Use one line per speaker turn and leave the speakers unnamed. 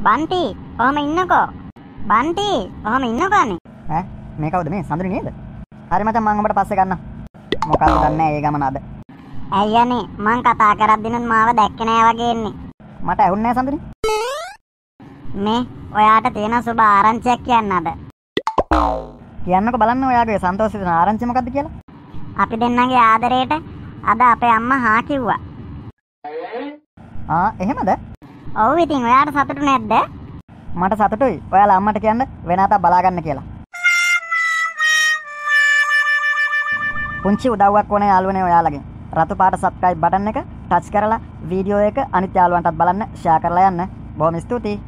බන්ටි ඔහම ඉන්නකෝ. බන්ටි ඔහම ඉන්නකෝනේ.
ඈ මේ කවුද මේ? සඳුනි නේද? හරි මචං මං ඔබට පස්සේ ගන්නම්. මොකක්ද දන්නේ ඒ ගමන අද?
ඇයියනේ මං කතා කරද්දිනුත් මාව දැක්කේ නෑ වගේ එන්නේ.
මට ඇහුන්නේ නැහැ සඳුනි.
මේ ඔයාට තියෙන සුබ ආරංචියක් කියන්න අද.
කියන්නකෝ බලන්න ඔයාගේ සන්තෝෂ දෙන ආරංචි මොකද්ද කියලා.
අපි දෙන්නගේ ආදරේට අද අපේ අම්මා හා කිව්වා.
ආ එහෙමද
ඔව් ඉතින් ඔයාට සතුටු නැද්ද?
මට සතුටුයි. ඔයාලා අම්මට කියන්න වෙනාතා බලාගන්න කියලා. පුංචි උදව්වක් ඕනේ යාළුවනේ ඔයාලගෙන් රතු පාට සබ්ස්ක්‍රයිබ් බටන් එක ටච් කරලා වීඩියෝ එක අනිත් යාළුවන්ටත් බලන්න ෂෙයා කරලා යන්න. බොහොම ස්තුතියි.